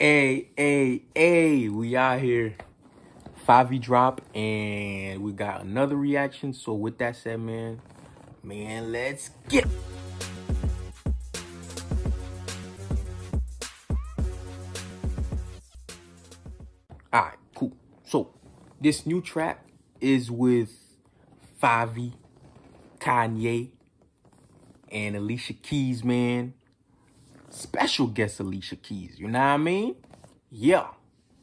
Hey, hey, hey, we out here. Fivi drop and we got another reaction. So with that said, man, man, let's get Alright, cool. So this new track is with Fivi, Kanye, and Alicia Keys, man special guest Alicia Keys. You know what I mean? Yeah.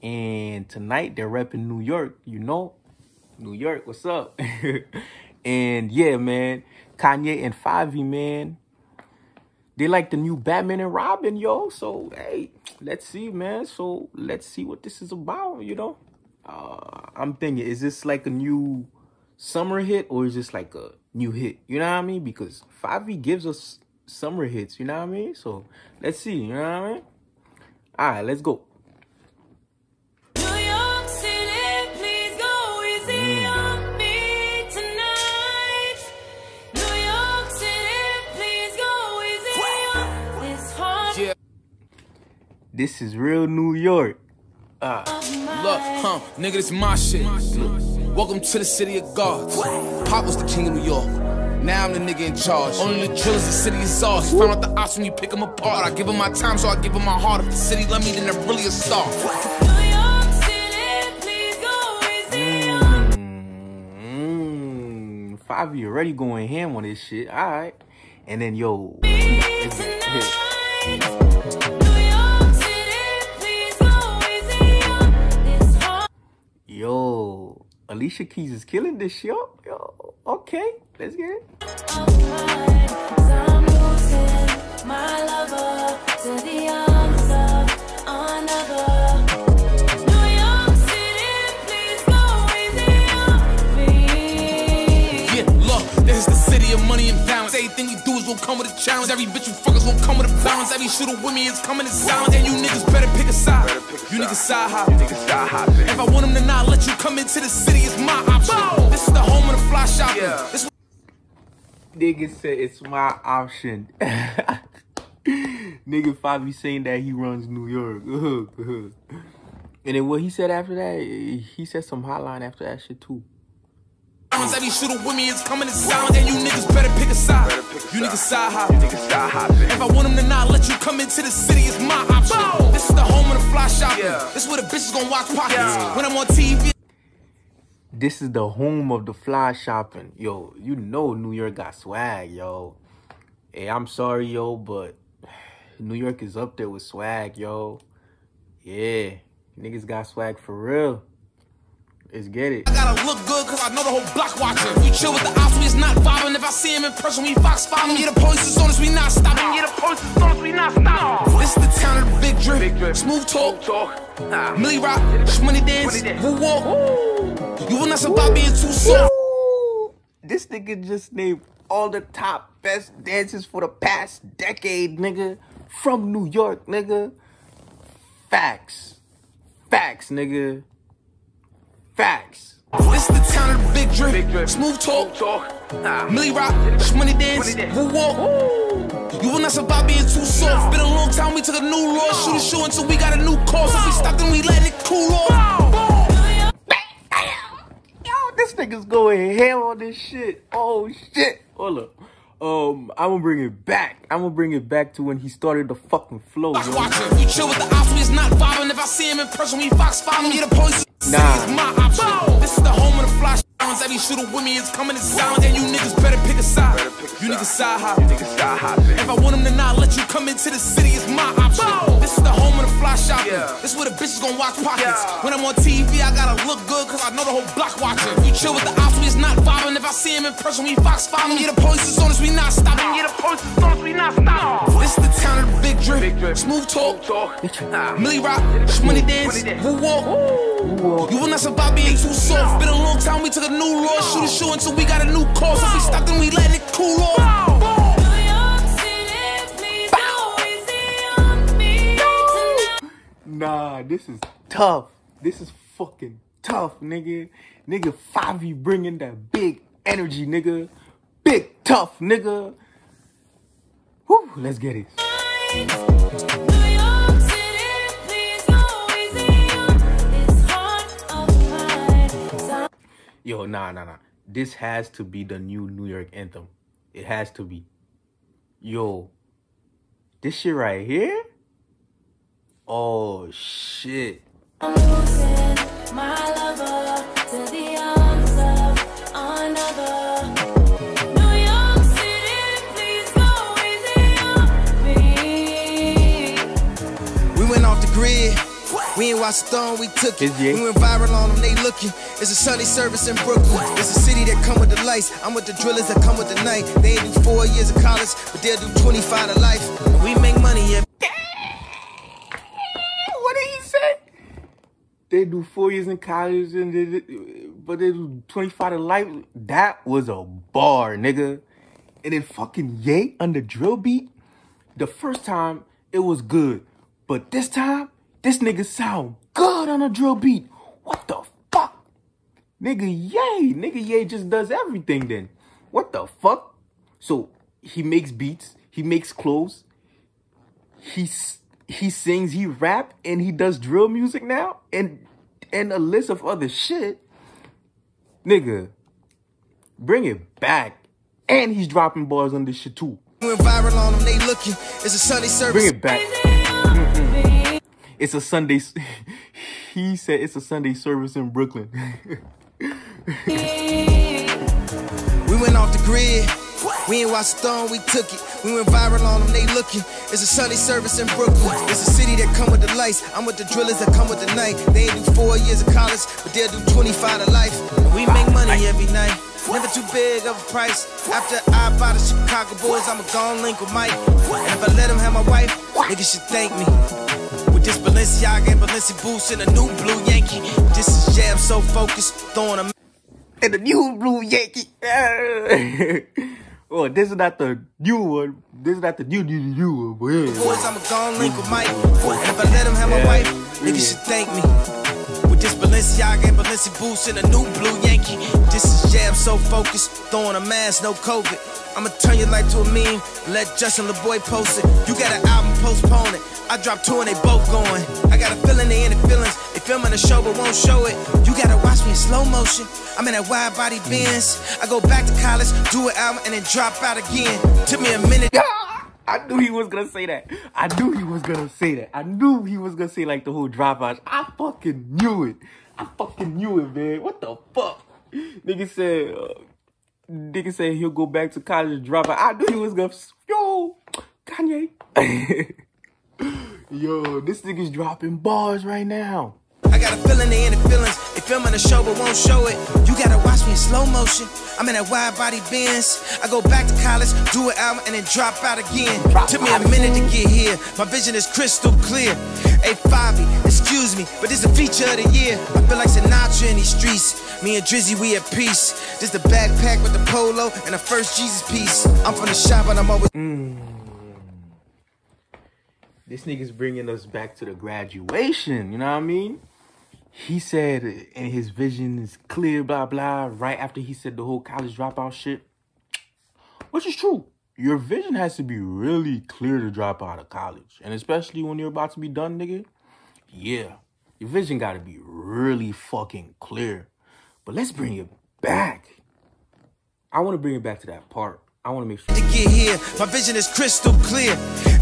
And tonight they're repping New York, you know? New York, what's up? and yeah, man, Kanye and Fivi, man, they like the new Batman and Robin, yo. So, hey, let's see, man. So, let's see what this is about, you know? Uh, I'm thinking, is this like a new summer hit or is this like a new hit? You know what I mean? Because Fivi gives us summer hits, you know what I mean? So let's see, you know what I mean? All right, let's go. This is real New York. Uh. Look, huh, nigga, this my shit. Welcome to the city of God. Pop was the king of New York. Now I'm the nigga in charge. Only the drillers, the city is ours. Found out the ops when you pick them apart. I give them my time, so I give them my heart. If the city love me, then they're really a star. Mm, five you already going ham on this shit. All right. And then, yo. Alicia Keys is killing this shit. Yo, okay. Let's get it. Yeah, look, this is the city of money and balance. Everything we do is gonna come with a challenge. Every bitch you is gonna come with a balance. Every shooter with me is coming in silence. And you niggas better pick a side. you niggas side hop. If I want them to not let you come into the city, it's my option. This is the home of the fly shopping. Yeah. This Nigga said it's my option. Nigga 5 saying that he runs New York. and then what he said after that, he said some hotline after that shit too. Every shooter with me is coming in silent, and you niggas better pick a side. Pick a you niggas side hop. If I want them to not let you come into the city, it's my option. Boom. This is the home of the fly shopping. Yeah. This is where the bitches gonna watch pockets. Yeah. When I'm on TV. This is the home of the fly shopping. Yo, you know New York got swag, yo. Hey, I'm sorry, yo, but New York is up there with swag, yo. Yeah, niggas got swag for real. Let's get it. I gotta look good cause I know the whole block watching. We chill with the ops, we is not vibing. If I see him in person, we fox following. Yeah, the police is on us, we not stopping. Yeah, the police is on us, we not stopping. This is the town of the big drip. Big drip. Smooth talk. Smooth talk. Nah. Millie rock. Money dance. Woo walk. You will not survive being too soft. This nigga just named all the top best dances for the past decade, nigga. From New York, nigga. Facts. Facts, nigga. Facts. This is the town of the big drip. Big drip. Smooth talk. talk. Nah. Millie rock. Money dance. Woo walk. You will not survive being too soft. Been a long time, we took a new law. Shoot a shoe until we got a new course. If we stop, then we let it cool off. Yo, this nigga's going ham on this shit. Oh, shit. Hold up. Um, I'm gonna bring it back. I'm gonna bring it back to when he started the fucking flow. Yo. Watching. We chill with the ops, we is not vibing. If I see him in person, we fox follow me. The police. Nah. my option. This is the home of the flash. Every shooter with me is coming in silent, and you niggas better pick a side. You niggas side hop. If I want them to not let you come into the city, it's my option. This is the home of the fly shopping. This is where the bitches gonna watch pockets. When I'm on TV, I gotta look good, cause I know the whole block watching. We chill with the ops, we is not vibing. If I see him in person, we fox following. Yeah, the police is on us, we not stopping. Yeah, the police is on us, we not stopping. This is the town of the big drip. Big drip. Smooth talk. talk. Millie rock. Money dance. Woo walk. You will not survive being too soft. Been a long time, we took a new law. Shoot a shoe until we got a new course. If we stop, then we let it cool off. Nah, this is tough. This is fucking tough, nigga. Nigga, 5 bringing that big energy, nigga. Big tough, nigga. Woo, let's get it. Yo, nah, nah, nah. This has to be the new New York anthem. It has to be. Yo, this shit right here? Oh, shit. The. We ain't watched Stone, we took it. We went viral on them, they looking. It's a Sunday service in Brooklyn. It's a city that come with the lights. I'm with the drillers that come with the night. They ain't do four years of college, but they'll do 25 to life. And we make money every What did he say? They do four years in college, and they, but they do 25 to life. That was a bar, nigga. And then fucking Ye on the drill beat. The first time, it was good. But this time, this nigga sound good on a drill beat. What the fuck? Nigga Ye. Nigga Ye just does everything then. What the fuck? So, he makes beats. He makes clothes he he sings, he rap, and he does drill music now, and and a list of other shit. Nigga, bring it back. And he's dropping bars on this shit too. Viral on them, they looking. It's a Sunday service. Bring it back. It's a Sunday. He said it's a Sunday service in Brooklyn. We went off the grid. We ain't watched Stone, we took it. We went viral on them, they looking. It's a Sunday service in Brooklyn. It's a city that come with the lights. I'm with the drillers that come with the night. They ain't do four years of college, but they'll do 25 to life. And we make money every night. Never too big of a price. After I buy the Chicago Bulls, I'ma go link with Mike. And if I let him have my wife, niggas should thank me. With this Balenciaga and Balenci boots and a new blue Yankee. This is jam so focused, throwing a and the new blue Yankee. oh, this is not the new one. This is not the new new new one. But yeah. boys, I'ma go and link with Mike. If I let him have my Yeah. wife, niggas should thank me. With this Balenciaga and Balenci boots and a new blue Yankee. This is jam so focused, throwing a mask, no COVID. I'ma turn your life to a meme, let Justin LaBoy post it. You got an album, postpone it. I dropped two and they both going. I got a feeling they in the feelings. They filming the show but won't show it. You gotta watch me in slow motion. I'm in that wide body Benz. I go back to college, do an album, and then drop out again. Took me a minute. I knew he was gonna say that. I knew he was gonna say that. I knew he was gonna say like the whole dropouts. I fucking knew it. I fucking knew it, man. What the fuck? Nigga said, uh, nigga said he'll go back to college and drop out. I knew he was gonna. Yo, Kanye. Yo, this nigga's dropping bars right now. I got a feeling they in the feelings. They filming the show but won't show it. You gotta watch me in slow motion. I'm in that wide body Benz. I go back to college, do an album, and then drop out again. Took me a minute to get here. My vision is crystal clear. Hey, Fivi, excuse me, but this a feature of the year. I feel like Sinatra in these streets. Me and Drizzy, we at peace. This the backpack with the polo and the first Jesus piece. I'm from the shop but I'm always. Mm. This nigga's bringing us back to the graduation. You know what I mean? He said, and his vision is clear, blah, blah, right after he said the whole college dropout shit. Which is true. Your vision has to be really clear to drop out of college. And especially when you're about to be done, nigga. Yeah. Your vision gotta be really fucking clear. But let's bring it back. I wanna bring it back to that part. I wanna make sure. to get here. My vision is crystal clear.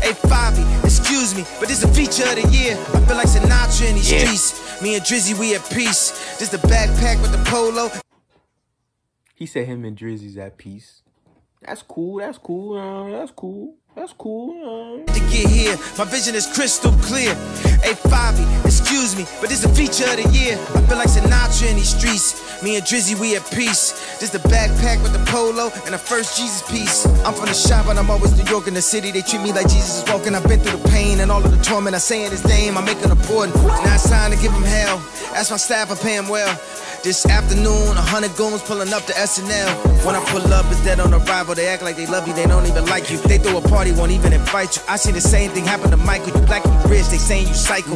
Hey, Fivi, excuse me, but this a feature of the year. I feel like Sinatra in these Yeah. streets. Me and Drizzy, we at peace. This the backpack with the polo. He said him and Drizzy's at peace. That's cool. That's cool. Uh, that's cool. That's cool. To get here, my vision is crystal clear. Hey, Fivi, excuse me, but this a feature of the year. I feel like Sinatra in these streets. Me and Drizzy, we at peace. This the backpack with the polo and the first Jesus piece. I'm from the shop and I'm always New York in the city. They treat me like Jesus is walking. I've been through the pain and all of the torment. I saying his name, I make an important. Now it's time to give him hell. Ask my staff, I pay him well. This afternoon, a hundred goons pulling up to SNL. When I pull up, it's dead on arrival. They act like they love you, they don't even like you. They throw a party, won't even invite you. I seen the same thing happen to Michael. You black and rich, they saying you psycho.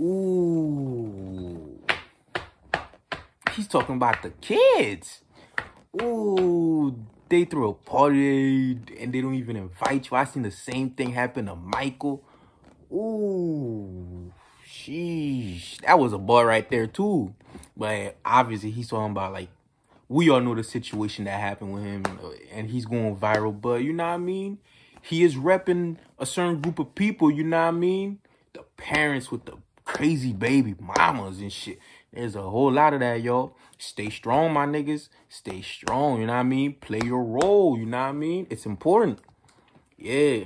Ooh. He's talking about the kids. Ooh. They throw a party and they don't even invite you. I seen the same thing happen to Michael. Ooh. Sheesh. That was a bar right there too. But obviously, he's talking about like we all know the situation that happened with him, and he's going viral. But you know what I mean? He is repping a certain group of people. You know what I mean? The parents with the crazy baby mamas and shit. There's a whole lot of that, y'all. Stay strong, my niggas. Stay strong, you know what I mean? Play your role, you know what I mean? It's important. Yeah.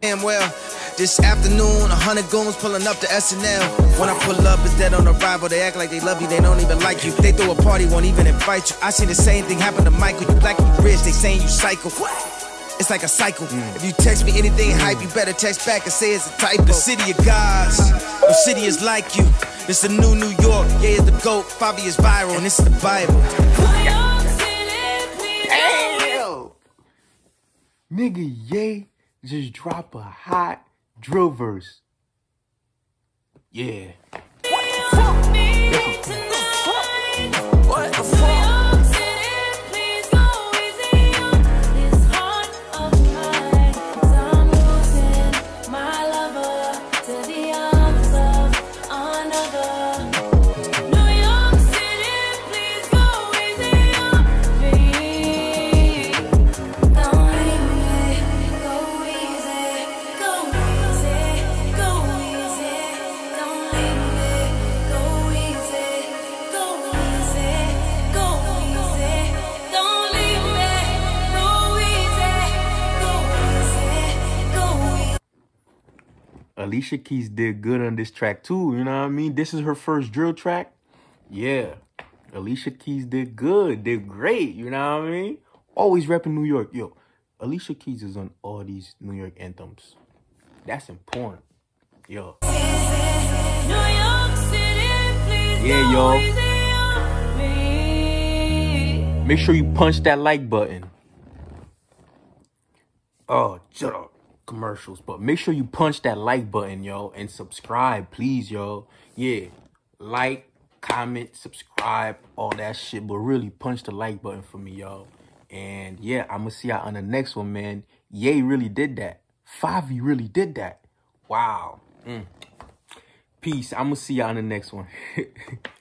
Damn well, this afternoon, a hundred goons pulling up to SNL. When I pull up, it's dead on arrival. They act like they love you, they don't even like you. They throw a party, won't even invite you. I see the same thing happen to Michael. You black, you rich, they saying you psycho. It's like a cycle. Mm. If you text me anything hype, you better text back and say it's a typo. The city of gods, no city is like you. It's the new New York, yeah, it's the GOAT. Fivi is viral, and it's the Bible. Damn! Nigga, Ye just drop a hot drill verse. Yeah. Alicia Keys did good on this track too. You know what I mean? This is her first drill track. Yeah. Alicia Keys did good. Did great. You know what I mean? Always repping New York. Yo, Alicia Keys is on all these New York anthems. That's important. Yo. Yeah, yo. Make sure you punch that like button. Oh, shut up commercials. But make sure you punch that like button, yo, and subscribe, please, yo. Yeah, like, comment, subscribe, all that shit. But really, punch the like button for me, yo. And yeah, I'm gonna see y'all on the next one, man. Ye really did that. Fivi really did that. Wow. Mm. Peace. I'm gonna see y'all on the next one.